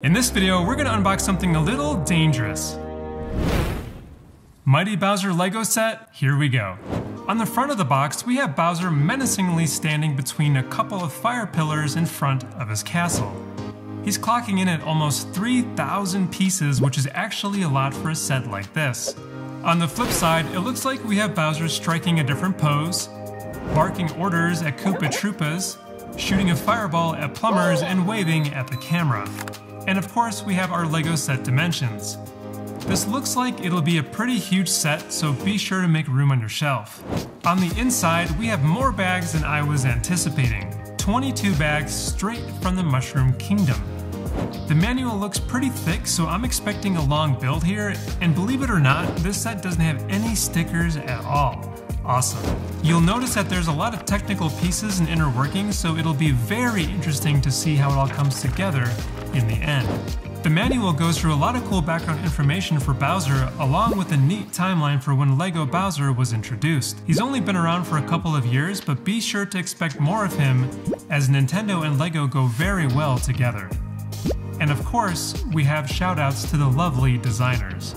In this video, we're going to unbox something a little dangerous. Mighty Bowser Lego set, here we go. On the front of the box, we have Bowser menacingly standing between a couple of fire pillars in front of his castle. He's clocking in at almost 3,000 pieces, which is actually a lot for a set like this. On the flip side, it looks like we have Bowser striking a different pose, barking orders at Koopa Troopas, shooting a fireball at plumbers, and waving at the camera. And of course, we have our LEGO set dimensions. This looks like it'll be a pretty huge set, so be sure to make room on your shelf. On the inside, we have more bags than I was anticipating. 22 bags straight from the Mushroom Kingdom. The manual looks pretty thick, so I'm expecting a long build here, and believe it or not, this set doesn't have any stickers at all. Awesome. You'll notice that there's a lot of technical pieces and inner workings, so it'll be very interesting to see how it all comes together in the end. The manual goes through a lot of cool background information for Bowser, along with a neat timeline for when LEGO Bowser was introduced. He's only been around for a couple of years, but be sure to expect more of him, as Nintendo and LEGO go very well together. And of course, we have shoutouts to the lovely designers.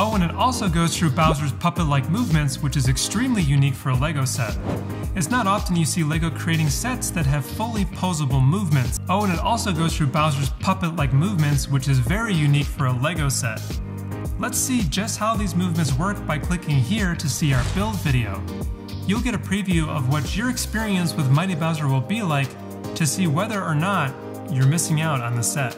Oh, and it also goes through Bowser's puppet-like movements, which is extremely unique for a LEGO set. It's not often you see LEGO creating sets that have fully posable movements. Oh, and it also goes through Bowser's puppet-like movements, which is very unique for a LEGO set. Let's see just how these movements work by clicking here to see our build video. You'll get a preview of what your experience with Mighty Bowser will be like to see whether or not you're missing out on the set.